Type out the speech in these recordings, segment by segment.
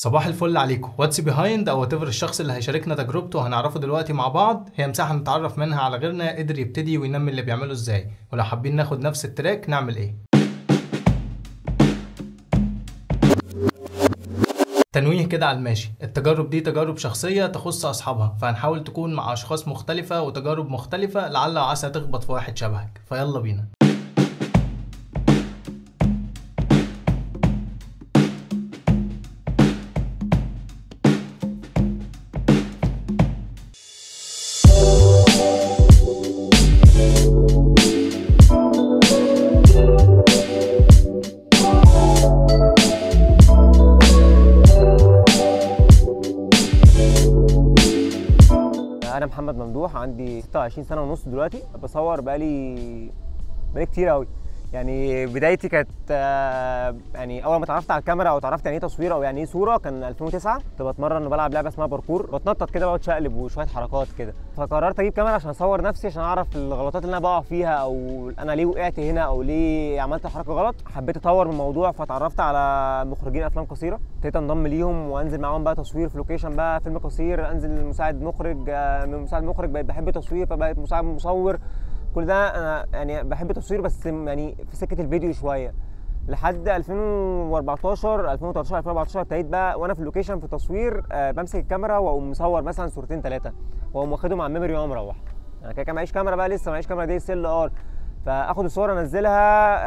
صباح الفل عليكم. What's behind أو whatever الشخص اللي هيشاركنا تجربته هنعرفه دلوقتي مع بعض. هي مساحة نتعرف منها على غيرنا قدر يبتدي وينمي اللي بيعمله إزاي. ولو حابين ناخد نفس ال track نعمل إيه؟ تنويه كده على الماشي. التجارب دي تجارب شخصية تخص أصحابها. فهنحاول تكون مع أشخاص مختلفة وتجارب مختلفة لعل وعسى تخبط في واحد شبهك. فيلا بينا. محمد ممدوح عندي 26 سنة ونص دلوقتي بصور بقالي بقالي كتير قوي يعني بدايتي كانت آه، يعني أول ما اتعرفت على الكاميرا أو اتعرفت يعني إيه تصوير أو يعني إيه صورة كان 2009 كنت بتمرن وبلعب لعبة اسمها باركور. بتنطط كده بقعد شقلب وشوية حركات كده. فقررت أجيب كاميرا عشان أصور نفسي عشان أعرف الغلطات اللي أنا بقع فيها أو أنا ليه وقعت هنا أو ليه عملت حركة غلط. حبيت أطور من الموضوع فتعرفت على مخرجين أفلام قصيرة. ابتديت أنضم ليهم وأنزل معاهم بقى تصوير في location بقى فيلم قصير أنزل مساعد مخرج آه، من مساعد مخرج بقيت بحب التصوير فبقيت مساعد مصور. كل ده أنا يعني بحب التصوير بس يعني في سكة الفيديو شوية. لحد 2014 2013 2014 ابتديت بقى وأنا في ال location في التصوير آه بمسك الكاميرا وأقوم مصور مثلا صورتين ثلاثة وأقوم واخدهم على ال memory وأقوم مروح. أنا كده معيش كاميرا بقى لسه معيش كاميرا DSLR. فآخد الصور أنزلها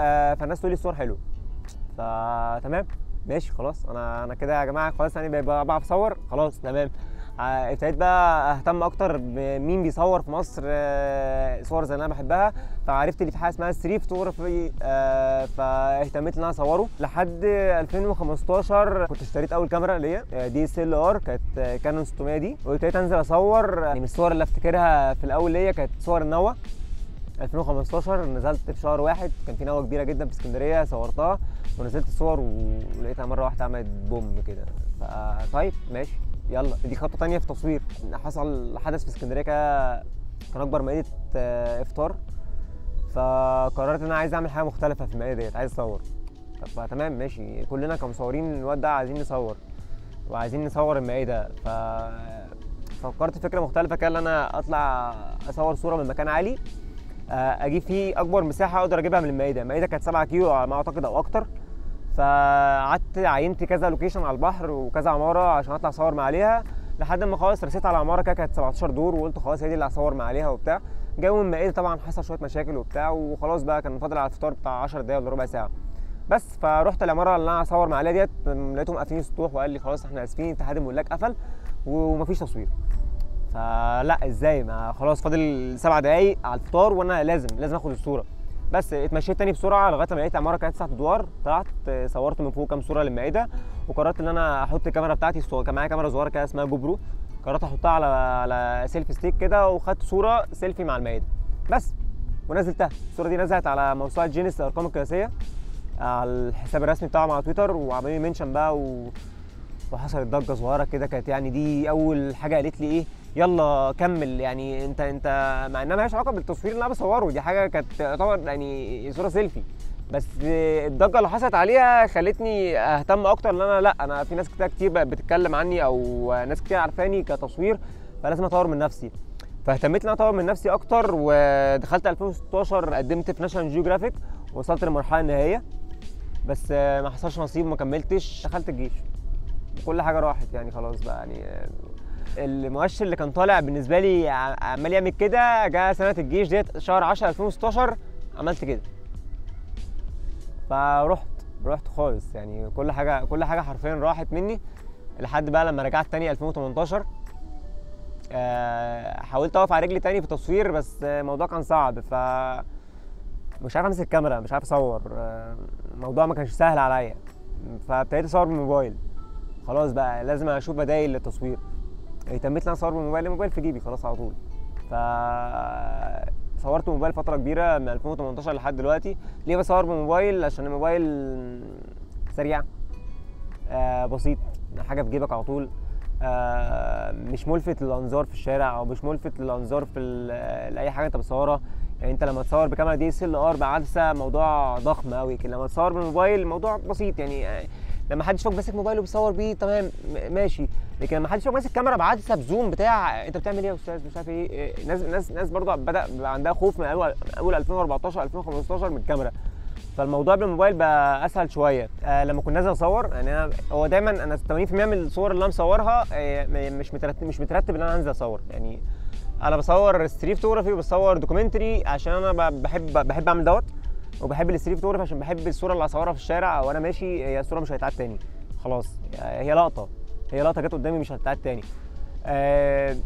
آه فالناس تقول لي الصور حلو فتمام؟ ماشي خلاص. أنا أنا كده يا جماعة خلاص يعني بعرف أصور؟ خلاص تمام. ابتديت بقى اهتم أكتر بمين بيصور في مصر آه، صور زي اللي أنا بحبها. فعرفت اللي في حاجة اسمها street photography آه، فاهتميت ان أنا اصوره. لحد 2015 كنت اشتريت اول كاميرا ليا آه، DSLR كانت آه، كانون 600 D. وابتديت انزل اصور يعني من الصور اللي افتكرها في الأول ليا كانت صور النوة 2015 نزلت في شهر واحد كان في نوة كبيرة جدا في اسكندرية صورتها ونزلت الصور ولقيتها مرة واحدة عملت بوم كده. ف- طيب ماشي. يلا دي خطوة تانية في تصوير. حصل حدث في اسكندرية كده كان أكبر مائدة آه، إفطار. فقررت إن أنا عايز أعمل حاجة مختلفة في المائدة ديت عايز أصور. طب تمام ماشي. كلنا كمصورين الواد ده عايزين نصور وعايزين نصور المائدة. ف فكرت فكرة مختلفة كده إن أنا أطلع أصور صورة من مكان عالي آه، أجيب فيه أكبر مساحة أقدر أجيبها من المائدة. المائدة كانت 7 كيلو على ما أعتقد أو أكتر. فقعدت عينت كذا location على البحر وكذا عمارة عشان أطلع أصور من عليها لحد ما خلاص رسيت على عمارة كده كانت 17 دور وقلت خلاص هي دي اللي هصور من عليها وبتاع. جو من المائده طبعا حصل شوية مشاكل وبتاع وخلاص بقى كان فاضل على الفطار بتاع 10 دقايق ولا ربع ساعة. بس فرحت العمارة اللي أنا هصور عليها ديت لقيتهم قافلين السطوح وقال لي خلاص إحنا آسفين اتحاد الملاك قفل ومفيش تصوير. فلا إزاي؟ ما خلاص فاضل سبع دقايق على الفطار وأنا لازم لازم آخد الصورة. بس اتمشيت تاني بسرعة لغاية ما لقيت عماره كانت تسع ادوار طلعت صورت من فوق كام صورة للمائده وقررت إن أنا أحط الكاميرا بتاعتي كان معايا كاميرا صغيرة كده اسمها جو برو قررت أحطها على على selfie stick كده وخدت صورة سيلفي مع المائده بس ونزلتها. الصورة دي نزلت على موسوعة جينيس الأرقام القياسية على الحساب الرسمي بتاعهم على تويتر لي mention بقى و... وحصلت ضجة صغيرة كده كانت يعني دي أول حاجة قالت لي إيه يلا كمل. يعني انت انت مع انها مالهاش علاقة بالتصوير اللي أنا بصوره دي حاجة كانت تعتبر يعني صورة سيلفي. بس الضجة اللي حصلت عليها خلتني أهتم أكتر إن أنا لأ أنا في ناس كتير كتير بقت بتتكلم عني أو ناس كتير عارفاني كتصوير فلازم أطور من نفسي. فاهتميت إن أنا أطور من نفسي أكتر ودخلت 2016 قدمت في ناشونال جيوغرافيك وصلت للمرحله النهائية. بس ما حصلش نصيب ما كملتش دخلت الجيش. كل حاجة راحت يعني خلاص بقى يعني المؤشر اللي كان طالع بالنسبة لي عمال يعمل كده جه سنة الجيش ديت شهر 10 2016 عملت كده. فرحت رحت خالص يعني كل حاجة كل حاجة حرفيا راحت مني لحد بقى لما رجعت تاني 2018 آه، حاولت أقف على رجلي تاني في التصوير بس الموضوع كان صعب ف مش عارف أمسك الكاميرا مش عارف أصور. آه، الموضوع ما كانش سهل عليا. فابتديت أصور بالموبايل خلاص بقى لازم أشوف بدايل للتصوير. اهتميت ان أنا اصور بالموبايل الموبايل في جيبي خلاص على طول. ف صورت موبايل فترة كبيرة من 2018 لحد دلوقتي. ليه بصور بالموبايل عشان الموبايل سريع. آه بسيط. حاجة في جيبك على طول. آه مش ملفت للأنظار في الشارع أو مش ملفت للأنظار في لأي حاجة أنت بتصورها. يعني أنت لما تصور بكاميرا DSLR بعدسة موضوع ضخم قوي لكن لما تصور بالموبايل الموضوع بسيط يعني. لما حد يشوفك ماسك موبايل وبيصور بيه تمام ماشي. لكن لما حد يشوفك ماسك كاميرا بعدسه ب zoom بتاع انت بتعمل إيه يا أستاذ؟ مش عارف إيه إيه، ناس ناس ناس برضه بدأ عندها خوف من أول أول 2014 2015 من الكاميرا فالموضوع بالموبايل بقى أسهل شوية. آه لما كنت نازل اصور يعني أنا هو دايما أنا 80% من الصور اللي أنا مصورها آه مش مترتب مش مترتب إن أنا انزل أصور. يعني أنا بصور street photography وبصور documentary عشان أنا بحب بحب أعمل دوت. وبحب ال street photography عشان بحب الصورة اللي هصورها في الشارع. وأنا ماشي هي الصورة مش هتتعاد تاني. خلاص. هي لقطة. هي لقطة جت قدامي مش هتتعاد تاني. أه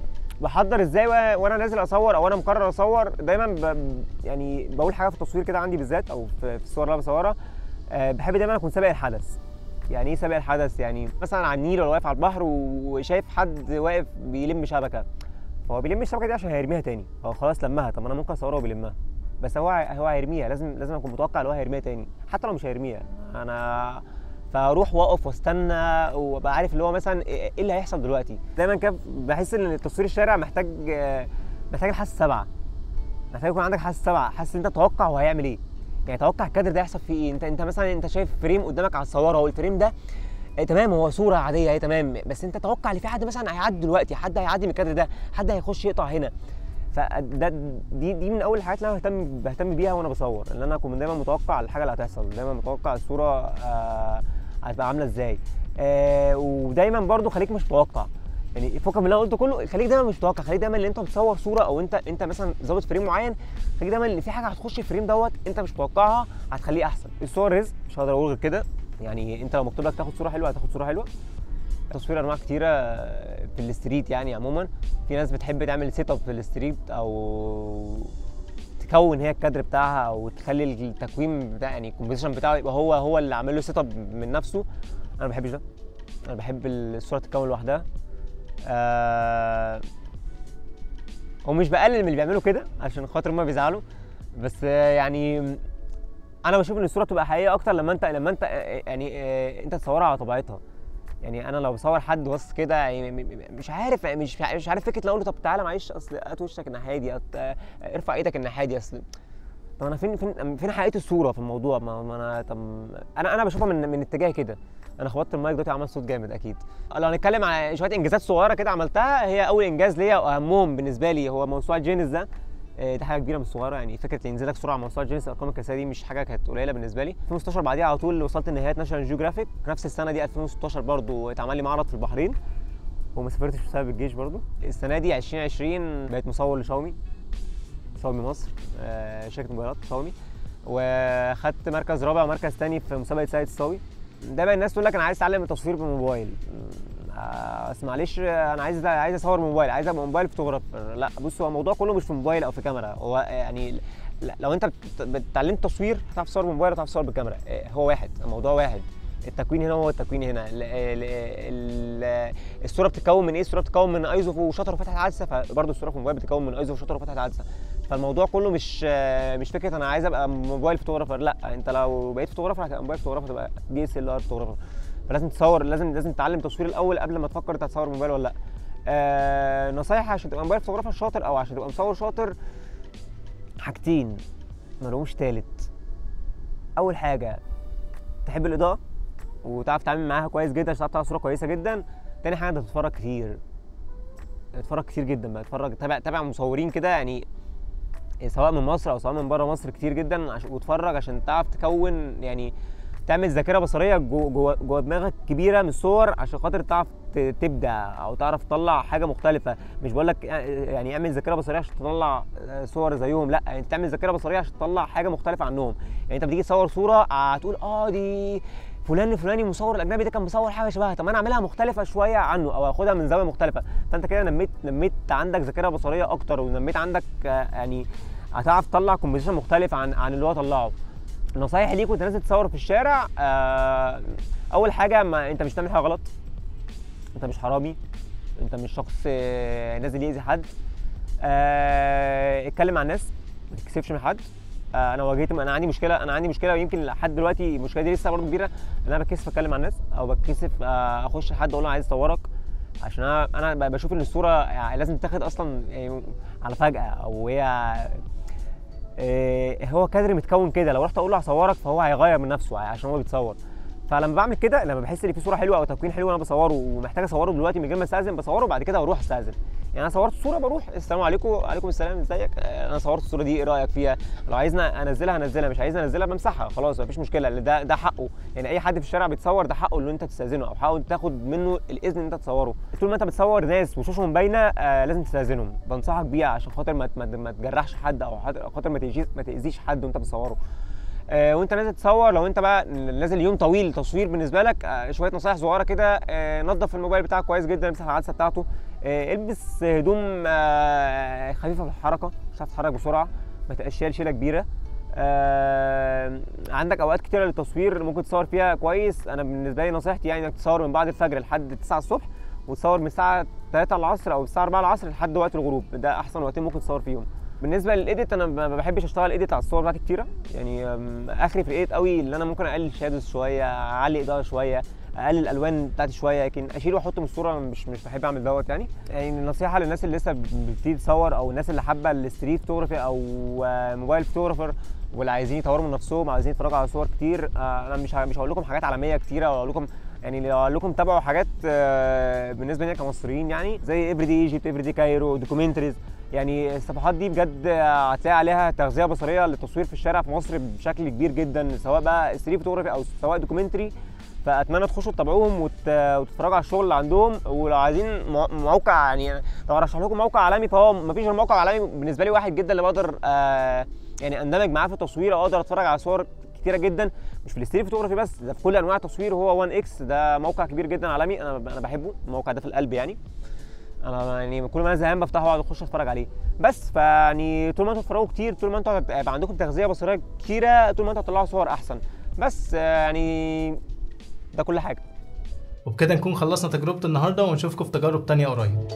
بحضر إزاي وأنا نازل أصور أو أنا مقرر أصور. دايما ب... يعني بقول حاجة في التصوير كده عندي بالذات أو في, الصور اللي أنا بصورها. أه بحب دايما أكون سابق الحدث. يعني إيه سابق الحدث؟ يعني مثلا على النيل ولا واقف على البحر وشايف حد واقف بيلم شبكة. فهو بيلم الشبكة دي عشان هيرميها تاني. هو خلاص لمها. طب أنا ممكن أصورها وهو بيلمها. بس هو هو هيرميها. لازم لازم أكون متوقع إن هو هيرميها تاني. حتى لو مش هيرميها. أنا فاروح وأقف واستنى وأبقى عارف اللي هو مثلا إيه اللي هيحصل دلوقتي. دايما كده بحس إن تصوير الشارع محتاج محتاج الحاسة السابعة. محتاج يكون عندك حاسة سابعه حاسس إن أنت تتوقع هو هيعمل إيه. يعني توقع الكادر ده هيحصل فيه إيه. أنت أنت مثلا أنت شايف frame قدامك على الصورة هو ال frame ده آه، تمام هو صورة عادية اهي تمام. بس أنت توقع إن في حد مثلا هيعدي دلوقتي. حد هيعدي من الكادر ده. حد هيخش يقطع هنا. فده دي دي من أول الحاجات اللي أنا بهتم بهتم بيها وأنا بصور إن أنا أكون دايما متوقع الحاجة اللي هتحصل دايما متوقع الصورة آه هتبقى عاملة إزاي. آه ودايما برضو خليك مش متوقع. يعني فوق من اللي أنا قلته كله خليك دايما مش متوقع خليك دايما إن أنت بتصور صورة أو أنت أنت مثلا ظابط frame معين خليك دايما إن في حاجة هتخش ال frame دوت أنت مش متوقعها هتخليه أحسن. الصور رزق مش هقدر أقول غير كده. يعني أنت لو مكتوب لك تاخد صورة حلوة هتاخد صورة حلوة. تصوير انواع كتيرة في ال street يعني عموما. في ناس بتحب تعمل setup في ال street أو تكون هي الكادر بتاعها أو تخلي التكوين بتاع يعني ال composition بتاعه يبقى هو هو اللي عامل له setup من نفسه. أنا ما بحبش ده. أنا بحب الصورة تتكون لوحدها. آه ومش بقلل من اللي بيعملوا كده عشان خاطر هما بيزعلوا. بس يعني أنا بشوف إن الصورة بتبقى حقيقية أكتر لما أنت لما أنت يعني آه، أنت تصورها على طبيعتها. يعني أنا لو بصور حد بص كده يعني مش عارف مش مش عارف فكرة لو أقول له طب تعالى معلش أصل هات وشك الناحية دي ارفع إيدك الناحية دي. أصل طب أنا فين فين فين حقيقة الصورة في الموضوع؟ ما أنا طب أنا أنا بشوفها من من اتجاه كده. أنا خبطت المايك دلوقتي عمل صوت جامد أكيد. لو هنتكلم على شوية إنجازات صغيرة كده عملتها هي أول إنجاز ليا وأهمهم بالنسبة لي هو موسوعة جينيس ده. دي حاجة كبيرة مش صغيره يعني فكرة ان ينزل لك صورة على موسوعه جينيس الأرقام القياسيه دي مش حاجة كانت قليلة بالنسبة لي. 2016 بعديها على طول وصلت لنهايات National Geographic نفس السنة دي 2016 برضو اتعمل لي معرض في البحرين وما سافرتش بسبب الجيش برضو. السنة دي 2020 بقيت مصور لشاومي شاومي مصر آه، شركة موبايلات شاومي. وخدت مركز رابع ومركز تاني في مسابقة ساقية الصاوي. دايما الناس تقول لك أنا عايز أتعلم التصوير بالموبايل. آه، بس معلش أنا عايز عايز أصور موبايل عايز أبقى mobile photographer. لا بص هو الموضوع كله مش في موبايل أو في كاميرا. هو يعني لو أنت بتتعلم تصوير هتعرف تصور بموبايل وتعرف تصور بكاميرا. آه، هو واحد الموضوع واحد. التكوين هنا هو التكوين هنا. ال ال ال الصورة بتتكون من إيه؟ الصورة بتتكون من ISO و shutter وفتحه عدسة فبرضه الصورة في الموبايل بتتكون من ISO و shutter وفتحه عدسة. فالموضوع كله مش آه، مش فكرة أنا عايز أبقى mobile photographer. لا أنت لو بقيت photographer هتبقى mobile photographer تبقى DSLR photographer. فلازم تصور لازم لازم تتعلم تصوير الأول قبل ما تفكر انت هتصور موبايل ولا لأ. آه نصايح عشان تبقى mobile photographer شاطر أو عشان تبقى مصور شاطر حاجتين. ملهمش تالت. أول حاجة تحب الإضاءة وتعرف تتعامل معاها كويس جدا عشان تعرف صورة كويسة جدا. تاني حاجة انت بتتفرج كتير. اتفرج كتير جدا بقى اتفرج تابع تابع مصورين كده يعني سواء من مصر أو سواء من بره مصر كتير جدا واتفرج عشان تعرف تكون يعني تعمل ذاكره بصريه جوه جوه دماغك كبيرة من الصور عشان خاطر تعرف تبدع أو تعرف تطلع حاجة مختلفة. مش بقول لك يعني اعمل ذاكرة بصرية عشان تطلع صور زيهم لا انت تعمل ذاكرة بصرية عشان تطلع حاجة مختلفة عنهم. يعني انت بتيجي تصور صورة هتقول آه دي فلان الفلاني مصور الأجنبي ده كان مصور حاجة شبهها. طب أنا أعملها مختلفة شوية عنه أو أخدها من زاوية مختلفة. فأنت كده نميت نميت عندك ذاكرة بصرية أكتر ونميت عندك آه، يعني هتعرف تطلع كومبوزيشن مختلف عن عن اللي هو طلعه. نصايح ليك وانت نازل تصور في الشارع آه، أول حاجة ما أنت مش بتعمل حاجة غلط. أنت مش حرامي. أنت مش شخص آه، نازل يأذي حد. آه، اتكلم مع الناس ما تتكسفش من حد. آه، أنا واجهت أنا عندي مشكلة أنا عندي مشكلة ويمكن لحد دلوقتي المشكلة دي لسه برضه كبيرة إن أنا بتكسف أتكلم مع الناس أو بتكسف آه، أخش لحد أقول له عايز أصورك. عشان أنا أنا بشوف إن الصورة يعني لازم تاخد أصلا يعني على فجأة أو هي هو كادر متكون كده. لو رحت أقول له هصورك فهو هيغير من نفسه عشان هو بيتصور. فلما بعمل كده لما بحس إن في صورة حلوة أو تكوين حلو وأنا بصوره ومحتاج أصوره دلوقتي من غير ما أستأذن بصوره وبعد كده بروح أستأذن. يعني أنا صورت صورة بروح السلام عليكم وعليكم السلام إزيك؟ أنا صورت الصورة دي إيه رأيك فيها؟ لو عايزنا أنزلها انزلها مش عايزنا أنزلها بمسحها خلاص مفيش مشكلة ده ده حقه. يعني أي حد في الشارع بيتصور ده حقه ان أنت تستأذنه أو حقه تاخد منه الإذن إن أنت تصوره. طول ما أنت بتصور ناس وشوشهم باينة آه لازم تستأذنهم. بنصحك بيها عشان خاطر ما ما, تجرحش حد أو خاطر ما تأذيش حد وأنت بتصوره. وانت نازل تصور لو انت بقى نازل يوم طويل تصوير بالنسبة لك آه، شوية نصايح صغيرة كده. آه، نظف الموبايل بتاعك كويس جدا امسح العدسة بتاعته. آه، البس هدوم آه، خفيفة في الحركة مش هتعرف تتحرك بسرعة ما تبقاش شايل شيلة كبيرة. آه، عندك أوقات كتيرة للتصوير ممكن تصور فيها كويس. أنا بالنسبة لي نصيحتي يعني إنك تصور من بعد الفجر لحد 9 الصبح وتصور من الساعة 3 العصر أو الساعة 4 العصر لحد وقت الغروب. ده أحسن وقتين ممكن تصور فيهم. بالنسبة لل edit أنا ما بحبش أشتغل edit على الصور بتاعتي كتيرة. يعني آخري في ال edit قوي اللي أنا ممكن أقلل shadows شوية أعلي اضاءه شوية أقلل الألوان بتاعتي شوية لكن أشيل وأحط من الصورة مش مش بحب أعمل دوت يعني. يعني نصيحة للناس اللي لسه بتبتدي تصور أو الناس اللي حابة ال street photography أو mobile photographer واللي عايزين يطوروا من نفسهم عايزين يتفرجوا على صور كتير آه، أنا مش مش هقول لكم حاجات عالمية كتيرة ولا هقول لكم يعني لو أقول لكم تابعوا حاجات آه، بالنسبة لنا كمصريين يعني زي Everyday Egypt Everyday Cairo documentaries يعني الصفحات دي بجد هتلاقي عليها تغذية بصرية للتصوير في الشارع في مصر بشكل كبير جدا سواء بقى street photography أو سواء documentary. فأتمنى تخشوا تتابعوهم وت... وتتفرجوا على الشغل اللي عندهم. ولو عايزين مو- موقع يعني لو ارشح لكم موقع عالمي فهو مفيش غير موقع عالمي بالنسبة لي واحد جدا اللي بقدر آه يعني أندمج معاه في التصوير. أو أقدر أتفرج على صور كتيرة جدا مش في ال street photography بس ده في كل أنواع التصوير. هو 1x ده موقع كبير جدا عالمي أنا أنا بحبه. الموقع ده في القلب يعني. أنا يعني كل ما أنا زهقان بفتحه واقعد اخش اتفرج عليه. بس فيعني طول ما أنتوا تتفرجوا كتير طول ما أنتوا هيبقى عندكم تغذية بصرية كتيرة طول ما أنتوا هتطلعوا صور احسن. بس يعني ده كل حاجة. وبكده نكون خلصنا تجربة النهاردة ونشوفكم في تجارب تانية قريب.